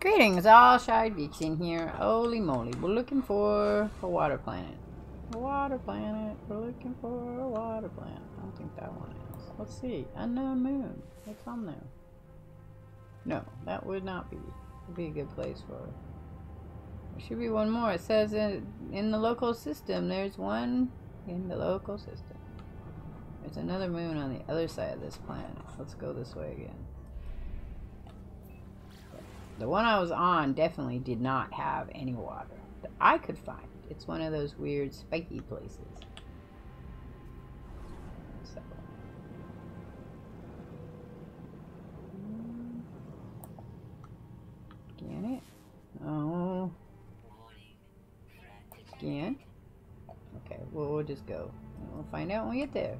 Greetings, all Beaks in here. Holy moly, we're looking for a water planet. A water planet. We're looking for a water planet. I don't think that one is. Let's see. Unknown moon. What's on there? No, that would not be. Be a good place for. There should be one more. It says in in the local system. There's one in the local system. There's another moon on the other side of this planet. Let's go this way again. The one I was on definitely did not have any water that I could find. It's one of those weird spiky places. So. Scan it. Oh. Scan. Okay, well, we'll just go. We'll find out when we get there.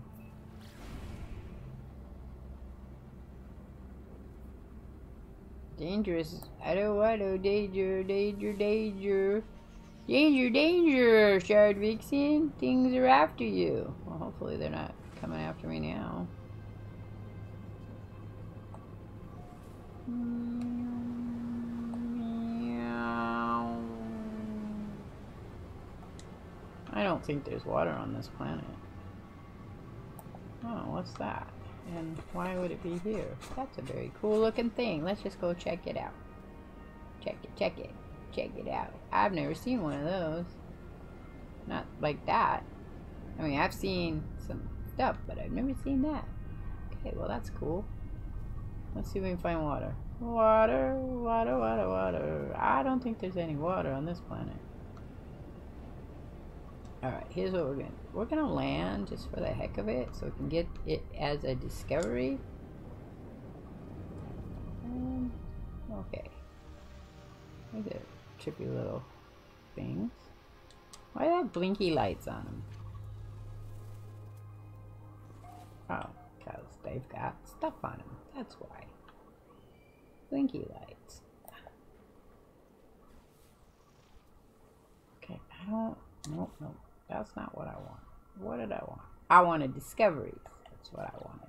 Dangerous. I don't want no danger, danger, danger. Danger, danger, Shard Vixen. Things are after you. Well, hopefully they're not coming after me now. I don't think there's water on this planet. Oh, what's that? And why would it be here? That's a very cool looking thing. Let's just go check it out. Check it, check it, check it out. I've never seen one of those. Not like that. I mean, I've seen some stuff, but I've never seen that. Okay, well that's cool. Let's see if we can find water. Water, water, water, water. I don't think there's any water on this planet. Alright, here's what we're going to We're going to land just for the heck of it, so we can get it as a discovery. Um, okay. Are trippy little things. Why do they have blinky lights on them? Oh, because they've got stuff on them. That's why. Blinky lights. Okay, I don't... Nope, nope. That's not what I want. What did I want? I wanted discoveries. That's what I wanted.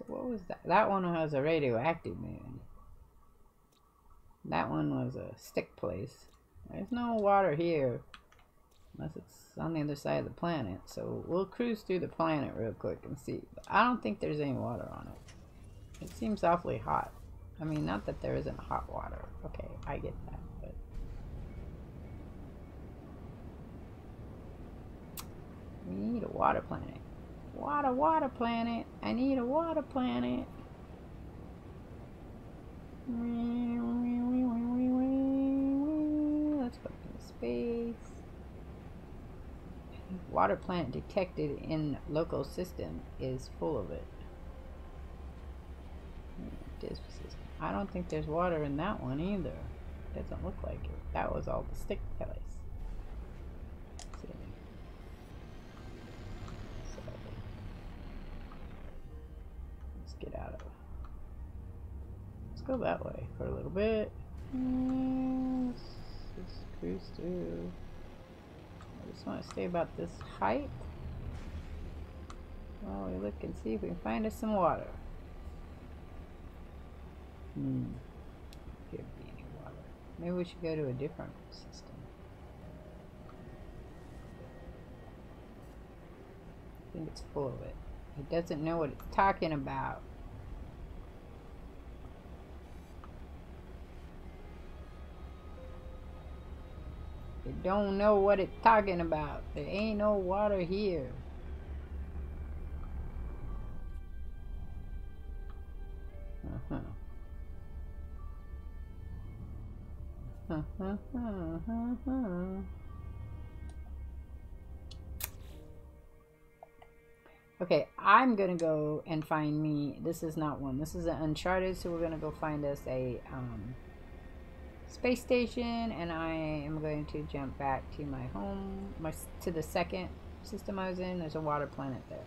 So what was that? That one was a radioactive moon. That one was a stick place. There's no water here. Unless it's on the other side of the planet. So we'll cruise through the planet real quick and see. I don't think there's any water on it. It seems awfully hot. I mean, not that there isn't hot water. Okay, I get that, but... We need a water planet. Water, water planet. I need a water planet. Let's go into space. Water plant detected in local system is full of it. I don't think there's water in that one either. Doesn't look like it. That was all the stick place. So, let's get out of. Let's go that way for a little bit. just cruise through. I just want to stay about this height. While we look and see if we can find us some water. Hmm. Be any water. Maybe we should go to a different system. I think it's full of it. It doesn't know what it's talking about. Don't know what it's talking about. There ain't no water here. Uh-huh. okay, I'm gonna go and find me. This is not one. This is an Uncharted, so we're gonna go find us a um, space station and I am going to jump back to my home, my to the second system I was in. There's a water planet there.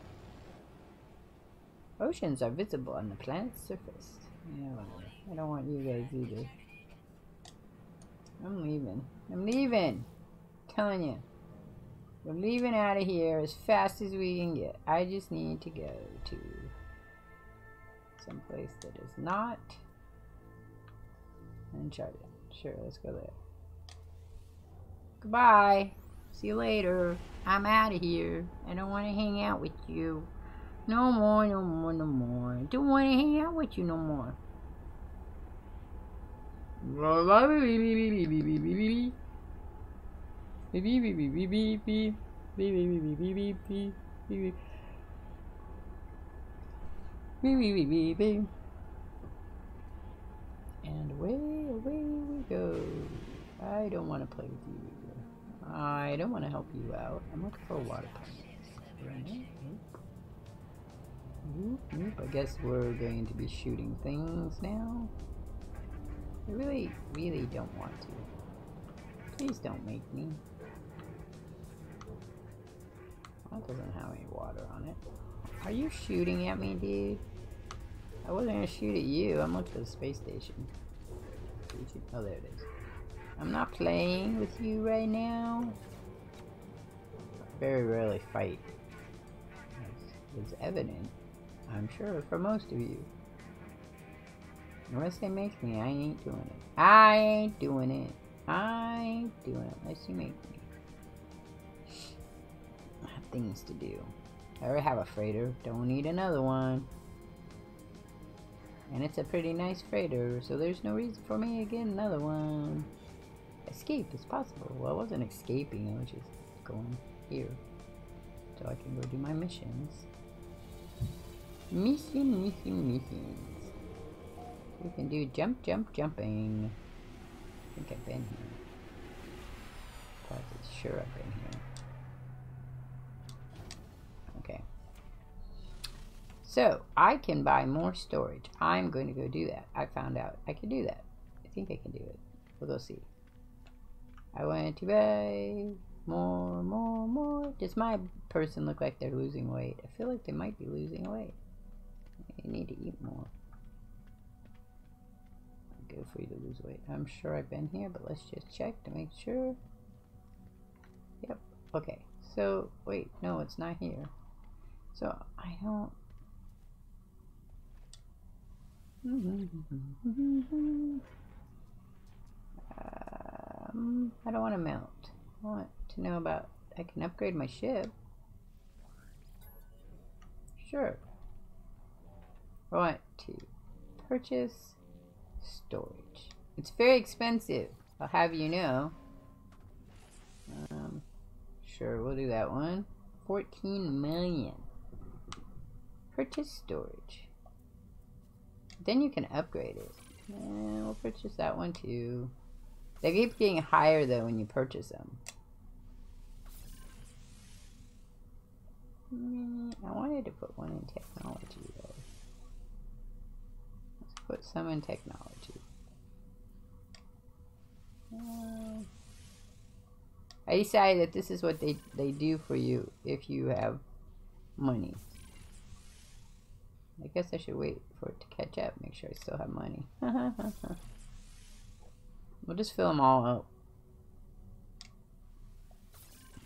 Oceans are visible on the planet's surface. Yeah, I don't want you guys either. I'm leaving. I'm leaving. I'm telling you. We're leaving out of here as fast as we can get. I just need to go to someplace that is not Uncharted. Sure, let's go there. Goodbye. See you later. I'm out of here. I don't want to hang out with you. No more, no more, no more. Don't want to hang out with you no more. And away. I don't want to play with you. either. I don't want to help you out. I'm looking for a water pump. Nope, I guess we're going to be shooting things now. I really, really don't want to. Please don't make me. That doesn't have any water on it. Are you shooting at me, dude? I wasn't gonna shoot at you. I'm looking for the space station. Oh, there it is. I'm not playing with you right now. I very rarely fight. It's evident. I'm sure for most of you. Unless they make me, I ain't doing it. I ain't doing it. I ain't doing it unless you make me. I have things to do. I already have a freighter. Don't need another one. And it's a pretty nice freighter, so there's no reason for me to get another one. Escape is possible. Well, I wasn't escaping, I was just going here. So I can go do my missions. Mission, mission, missions. We can do jump, jump, jumping. I think I've been here. Probably sure I've been here. Okay. So, I can buy more storage. I'm going to go do that. I found out I can do that. I think I can do it. We'll go see. I want to buy more, more, more. Does my person look like they're losing weight? I feel like they might be losing weight. You need to eat more. Good for you to lose weight. I'm sure I've been here, but let's just check to make sure. Yep. Okay. So, wait. No, it's not here. So, I don't... Uh, um, I don't want to melt. I want to know about... I can upgrade my ship. Sure. I want to purchase storage. It's very expensive, I'll have you know. Um, sure, we'll do that one. 14 million. Purchase storage. Then you can upgrade it. And we'll purchase that one too. They keep getting higher though when you purchase them. Mm, I wanted to put one in technology though Let's put some in technology. Uh, I decided that this is what they, they do for you if you have money. I guess I should wait for it to catch up, make sure I still have money. we'll just fill them all up.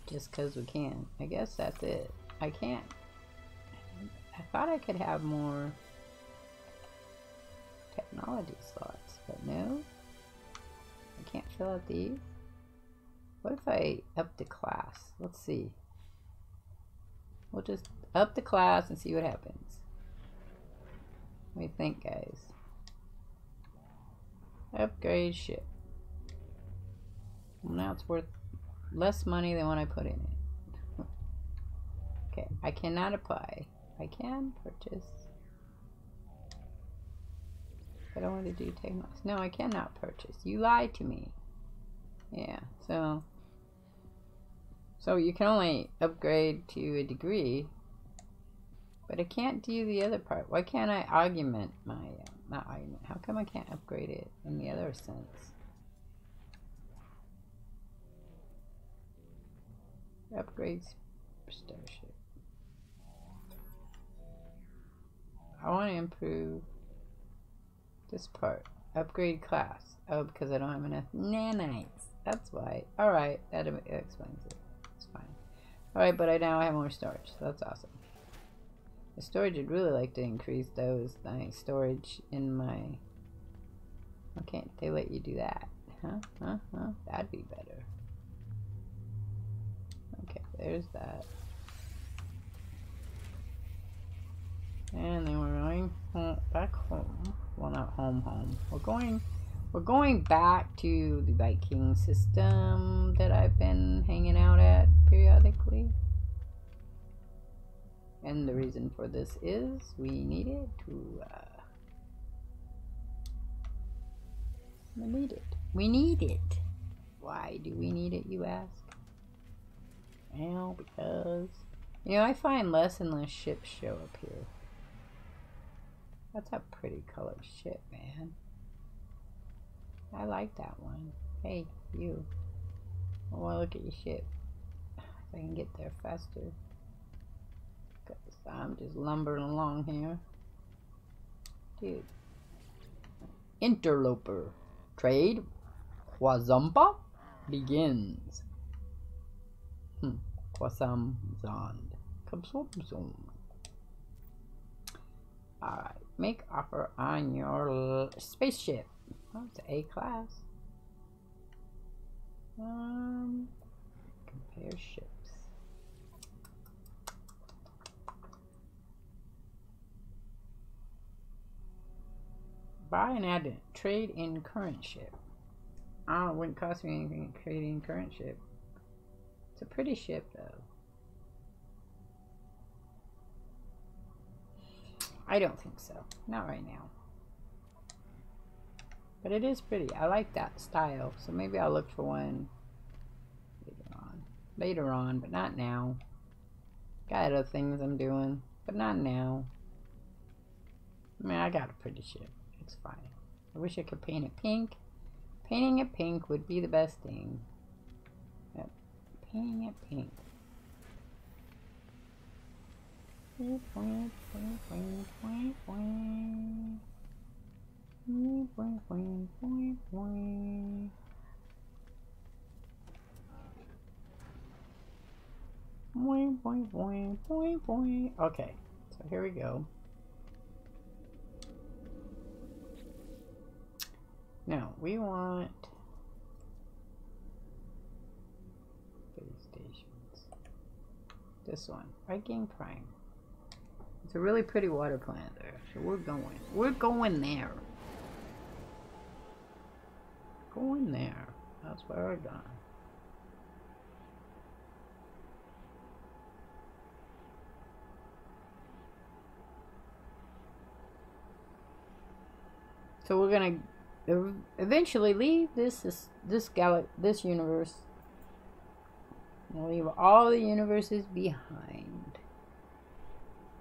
Just because we can. I guess that's it. I can't. I thought I could have more technology slots, but no. I can't fill out these. What if I up the class? Let's see. We'll just up the class and see what happens. What do you think, guys? Upgrade ship. Well, now it's worth less money than what I put in it. okay, I cannot apply. I can purchase I don't want to do take No, I cannot purchase. You lied to me. Yeah, so... So you can only upgrade to a degree. But I can't do the other part. Why can't I augment my... Uh, not augment. How come I can't upgrade it in the other sense? Upgrade starship. I want to improve this part. Upgrade class. Oh, because I don't have enough nanites. That's why. Alright, that explains it. It's fine. Alright, but I now have more storage. So that's awesome. The storage I'd really like to increase those nice storage in my... Why can't they let you do that? Huh? Huh? Huh? That'd be better. There's that. And then we're going home, back home. Well, not home, home. We're going, we're going back to the Viking system that I've been hanging out at periodically. And the reason for this is we needed to, uh, we need it. We need it. Why do we need it, you ask? Well, because, you know, I find less and less ships show up here. That's a pretty colored ship, man. I like that one. Hey, you. I want to look at your ship. If I can get there faster. Because I'm just lumbering along here. Dude. Interloper. Trade. Kwazumpa begins. Hmm. Zond. Kapsum Alright. Make offer on your spaceship. Oh, it's A class. Um, compare ships. Buy and add trade in current ship. Oh, it wouldn't cost me anything in current ship. It's a pretty ship though. I don't think so. Not right now. But it is pretty. I like that style. So maybe I'll look for one later on. Later on, but not now. Got other things I'm doing, but not now. I mean, I got a pretty ship. It's fine. I wish I could paint it pink. Painting it pink would be the best thing. Painting it pink. Okay, so here we go. Now, we want This one, Viking Prime. It's a really pretty water plant there. So we're going. We're going there. Going there. That's where we're going. So we're gonna eventually leave this this this gal this universe. We'll leave all the universes behind.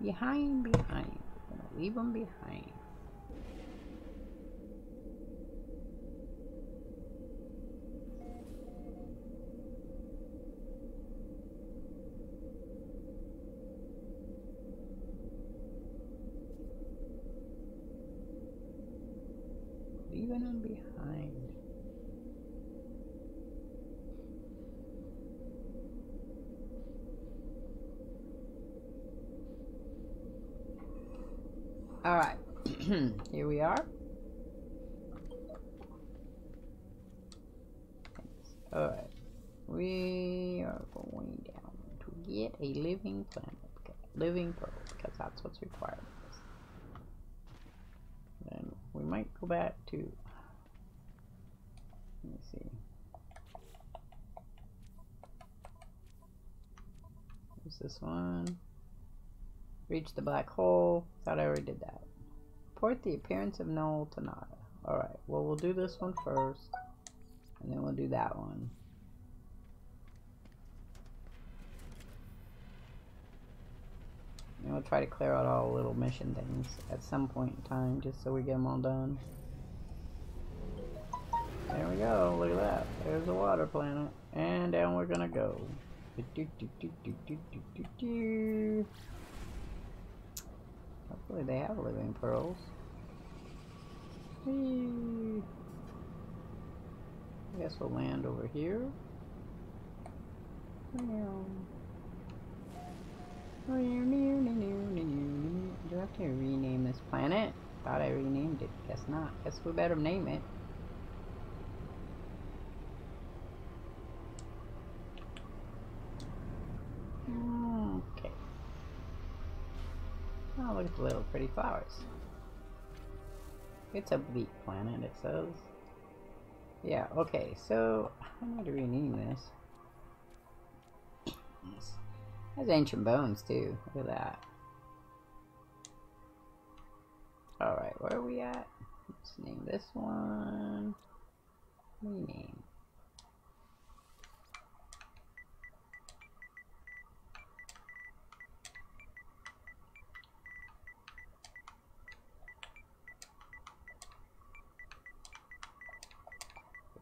Behind, behind. Gonna leave them behind. Leaving them behind. Alright, here we are. Alright, we are going down to get a living planet, okay. living pearl, because that's what's required. Then we might go back to, let me see. There's this one. Reach the black hole. Thought I already did that. Report the appearance of Null Tanada. Alright, well we'll do this one first. And then we'll do that one. And we'll try to clear out all the little mission things at some point in time, just so we get them all done. There we go, look at that. There's a water planet. And down we're gonna go. Hopefully they have living pearls. Whee. I guess we'll land over here. Do I have to rename this planet? Thought I renamed it. Guess not. Guess we better name it. Okay. Oh, look at the little pretty flowers. It's a bleak planet, it says. Yeah, okay, so I need to rename this. Has ancient bones too. Look at that. Alright, where are we at? Let's name this one. Rename.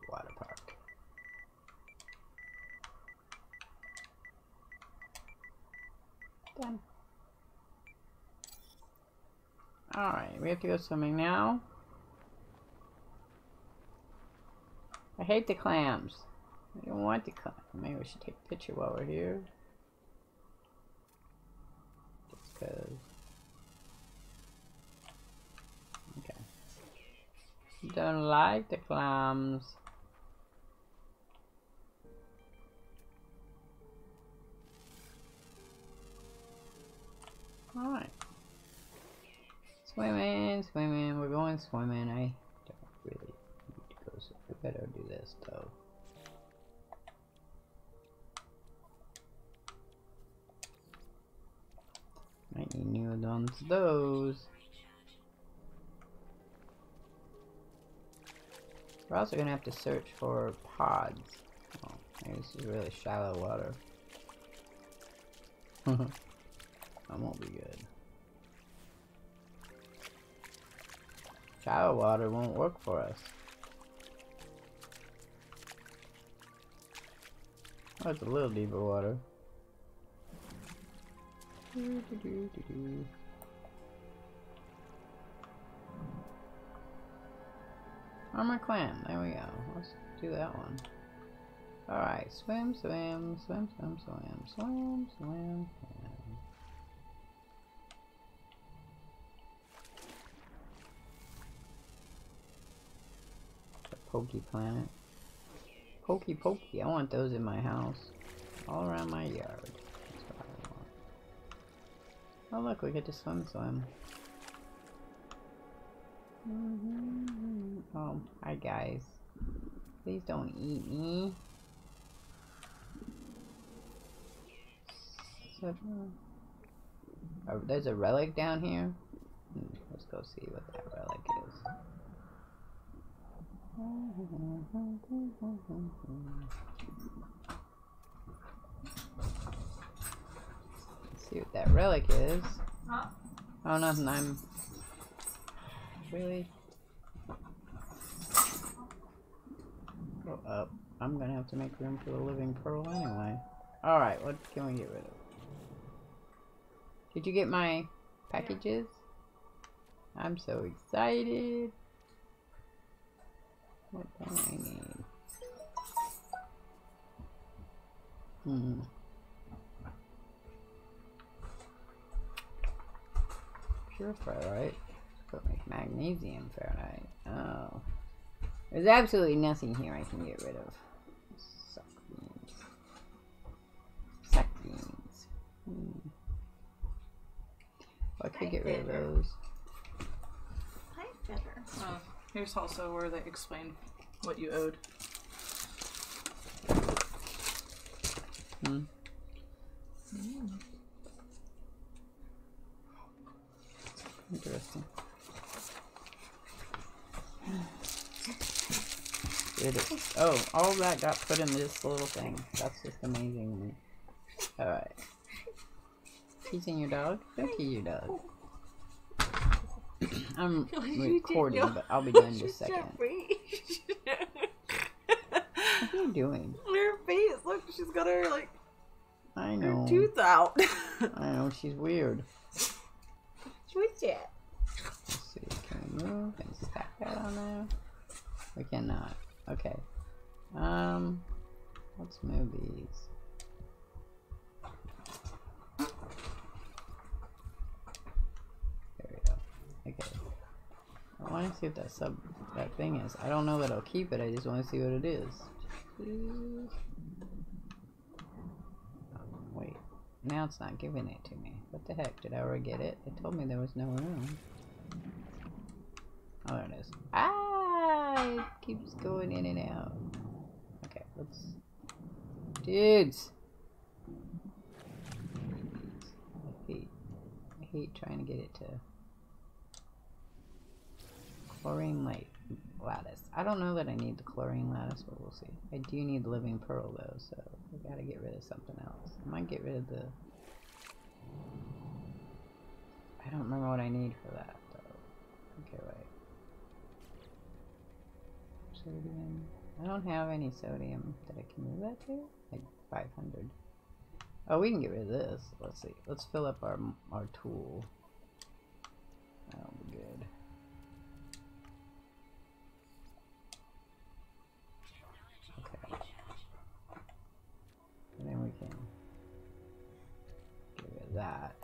Water park. Done. Alright, we have to go swimming now. I hate the clams. I don't want the clams. Maybe we should take a picture while we're here. Just cause. Okay. Don't like the clams. Swimming, swimming, we're going swimming. I don't really need to go, so we better do this though. Might need new ones those. We're also gonna have to search for pods. Oh, this is really shallow water. that won't be good. Shallow water won't work for us. It's a little deeper water. Armor clan, there we go. Let's do that one. Alright, swim, swim, swim, swim, swim, swim, swim, swim. Pokey Planet. Pokey Pokey, I want those in my house. All around my yard. Oh look, we get to swim swim. Mm -hmm. Oh, hi guys. Please don't eat me. Oh, there's a relic down here. Hmm, let's go see what that relic. Let's see what that relic is. Huh? Oh, nothing. I'm really go up. I'm gonna have to make room for the living pearl anyway. Alright, what can we get rid of? Did you get my packages? I'm so excited. What do I need? Hmm. Purify, right? Put me magnetised ferrite. Oh. There's absolutely nothing here I can get rid of. Suck beans. Suck beans. Hmm. I could get rid of those. Hi, Feather. Oh. Here's also where they explain what you owed. Hmm. Mm. Interesting. Oh, all that got put in this little thing. That's just amazing Alright. Teaching your dog? Don't dog. I'm recording, but I'll be done in just a second. what are you doing? Her face. Look, she's got her like I know. Her Tooth out. I know, she's weird. It. Let's see, can we move and stack that on there? We cannot. Okay. Um, let's move these. There we go. Okay. I want to see what that sub that thing is. I don't know that I'll keep it. I just want to see what it is. Oh, wait. Now it's not giving it to me. What the heck? Did I already get it? It told me there was no room. Oh, there it is. Ah! It keeps going in and out. Okay, let's... Dudes! I hate, I hate trying to get it to... Chlorine light lattice. I don't know that I need the chlorine lattice, but we'll see. I do need the living pearl though, so I gotta get rid of something else. I might get rid of the... I don't remember what I need for that though. Okay, wait. Sodium. I don't have any sodium that I can move that to. Like 500. Oh, we can get rid of this. Let's see. Let's fill up our our tool. That'll be good. That.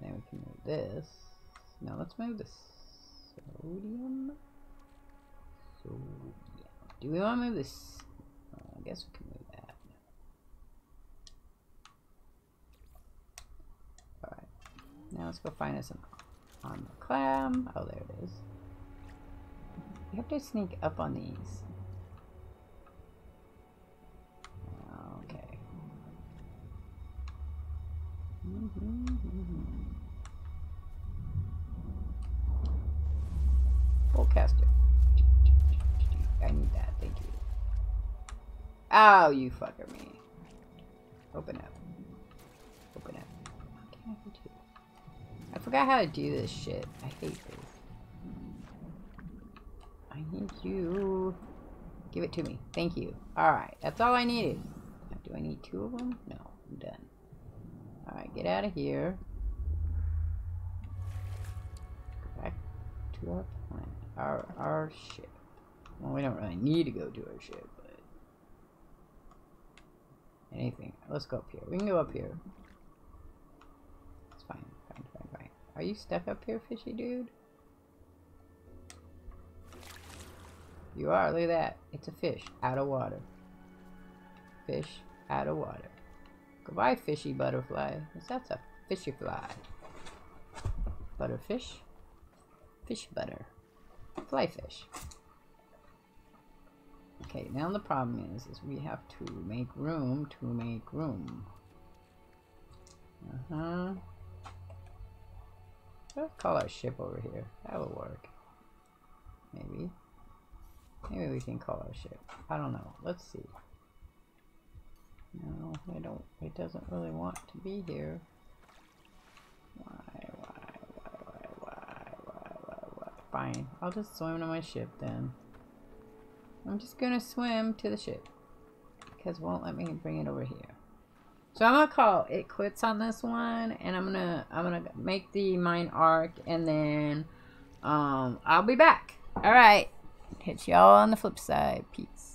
Then we can move this. Now let's move the sodium. Sodium. Do we want to move this? Uh, I guess we can move that. Alright. Now let's go find us an on the clam. Oh, there it is. You have to sneak up on these. Mm-hmm. Fullcaster. I need that, thank you. Ow, you fucker me. Open up. Open up. I forgot how to do this shit. I hate this. I need you. Give it to me. Thank you. Alright, that's all I needed. Do I need two of them? No, I'm done. Alright, get out of here. Back to our planet. Our, our ship. Well, we don't really need to go to our ship, but... Anything. Let's go up here. We can go up here. It's fine. Fine, fine, fine. Are you stuck up here, fishy dude? You are. Look at that. It's a fish out of water. Fish out of water. Goodbye, fishy butterfly. That's a fishy fly. Butterfish. Fish butter. Fly fish. Okay, now the problem is, is we have to make room to make room. Uh-huh. Let's call our ship over here. That will work. Maybe. Maybe we can call our ship. I don't know. Let's see. No, I don't. It doesn't really want to be here. Why, why, why, why, why, why, why, why? Fine. I'll just swim to my ship then. I'm just gonna swim to the ship. Because won't let me bring it over here. So I'm gonna call it quits on this one, and I'm gonna I'm gonna make the Mind Arc, and then um I'll be back. All right, hit y'all on the flip side. Peace.